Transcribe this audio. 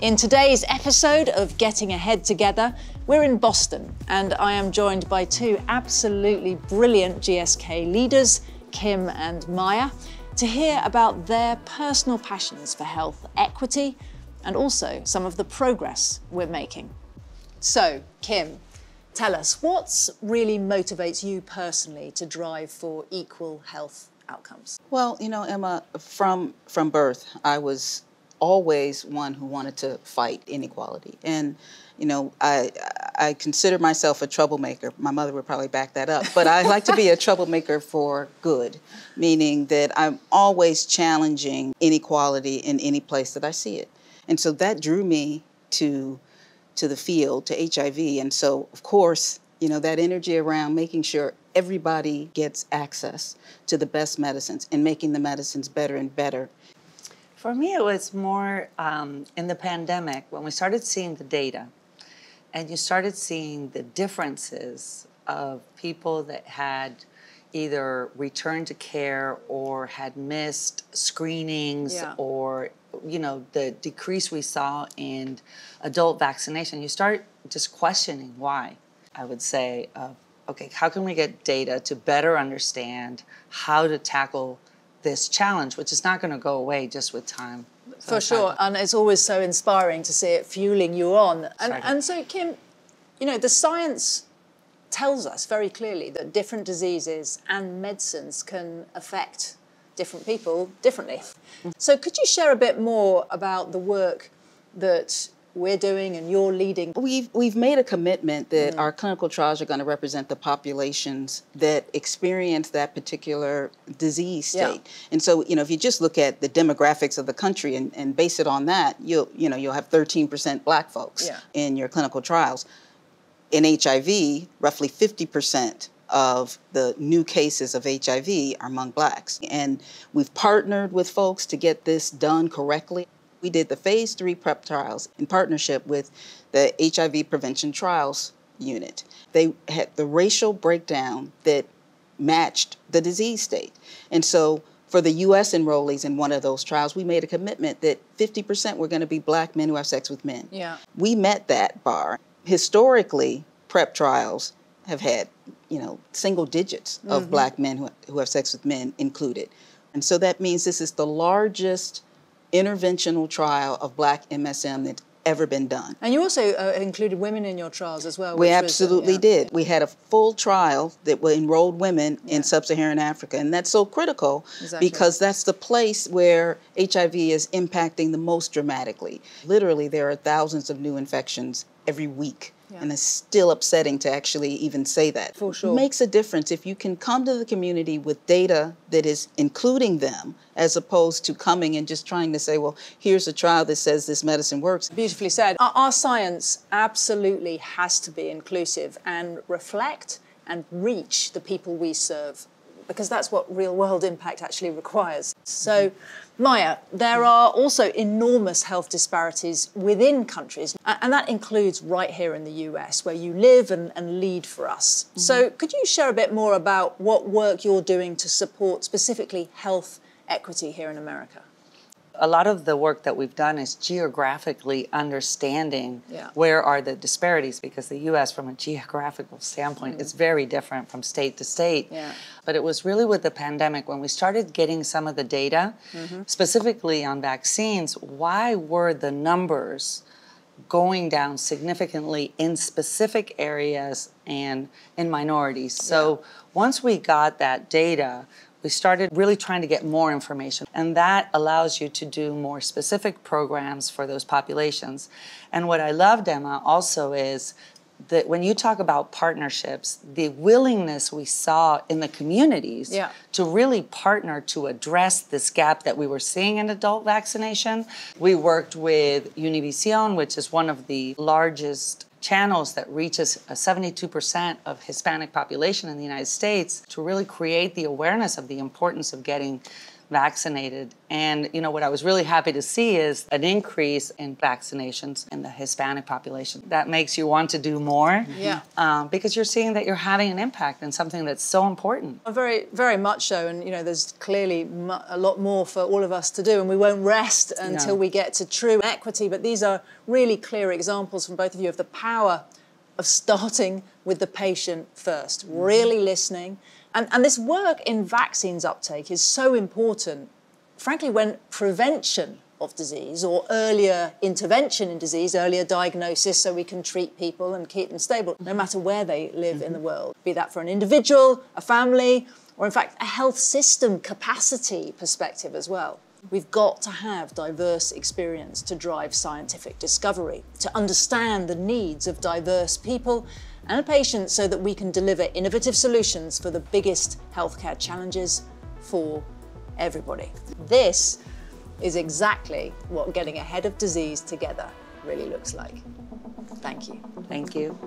In today's episode of Getting Ahead Together, we're in Boston and I am joined by two absolutely brilliant GSK leaders, Kim and Maya, to hear about their personal passions for health equity and also some of the progress we're making. So, Kim, tell us what really motivates you personally to drive for equal health outcomes? Well, you know, Emma, from from birth, I was always one who wanted to fight inequality. And, you know, I, I consider myself a troublemaker. My mother would probably back that up. But I like to be a troublemaker for good, meaning that I'm always challenging inequality in any place that I see it. And so that drew me to to the field, to HIV. And so, of course, you know, that energy around making sure everybody gets access to the best medicines and making the medicines better and better for me, it was more um, in the pandemic when we started seeing the data and you started seeing the differences of people that had either returned to care or had missed screenings yeah. or you know the decrease we saw in adult vaccination you start just questioning why i would say uh, okay how can we get data to better understand how to tackle this challenge, which is not going to go away just with time. For sure, and it's always so inspiring to see it fueling you on. And, and so, Kim, you know, the science tells us very clearly that different diseases and medicines can affect different people differently. So, could you share a bit more about the work that we're doing and you're leading? We've, we've made a commitment that mm. our clinical trials are going to represent the populations that experience that particular disease state. Yeah. And so, you know, if you just look at the demographics of the country and, and base it on that, you'll, you know, you'll have 13% black folks yeah. in your clinical trials. In HIV, roughly 50% of the new cases of HIV are among blacks. And we've partnered with folks to get this done correctly. We did the phase three PrEP trials in partnership with the HIV Prevention Trials Unit. They had the racial breakdown that matched the disease state. And so for the US enrollees in one of those trials, we made a commitment that 50% were going to be black men who have sex with men. Yeah. We met that bar. Historically, PrEP trials have had, you know, single digits of mm-hmm. black men who, who have sex with men included. And so that means this is the largest interventional trial of black MSM that's ever been done. And you also uh, included women in your trials as well. We absolutely was, uh, yeah. did. We had a full trial that enrolled women yeah. in sub-Saharan Africa, and that's so critical exactly. because that's the place where HIV is impacting the most dramatically. Literally, there are thousands of new infections every week yeah. And it's still upsetting to actually even say that. For sure. It makes a difference if you can come to the community with data that is including them as opposed to coming and just trying to say, well, here's a trial that says this medicine works. Beautifully said. Our, our science absolutely has to be inclusive and reflect and reach the people we serve because that's what real world impact actually requires. So, Maya, there are also enormous health disparities within countries, and that includes right here in the US, where you live and, and lead for us. Mm-hmm. So, could you share a bit more about what work you're doing to support specifically health equity here in America? A lot of the work that we've done is geographically understanding yeah. where are the disparities because the US from a geographical standpoint mm. is very different from state to state. Yeah. But it was really with the pandemic when we started getting some of the data mm-hmm. specifically on vaccines, why were the numbers going down significantly in specific areas and in minorities. So yeah. once we got that data, we started really trying to get more information, and that allows you to do more specific programs for those populations. And what I loved, Emma, also is that when you talk about partnerships, the willingness we saw in the communities yeah. to really partner to address this gap that we were seeing in adult vaccination. We worked with Univision, which is one of the largest channels that reaches 72% of Hispanic population in the United States to really create the awareness of the importance of getting vaccinated. And you know what I was really happy to see is an increase in vaccinations in the Hispanic population. That makes you want to do more. Yeah. Um, because you're seeing that you're having an impact in something that's so important. Very, very much so. And you know, there's clearly a lot more for all of us to do, and we won't rest until No. we get to true equity. But these are really clear examples from both of you of the power of starting with the patient first, really listening. And, and this work in vaccines uptake is so important, frankly, when prevention of disease or earlier intervention in disease, earlier diagnosis so we can treat people and keep them stable, no matter where they live in the world, be that for an individual, a family, or in fact, a health system capacity perspective as well. We've got to have diverse experience to drive scientific discovery, to understand the needs of diverse people and patients so that we can deliver innovative solutions for the biggest healthcare challenges for everybody. This is exactly what getting ahead of disease together really looks like. Thank you. Thank you.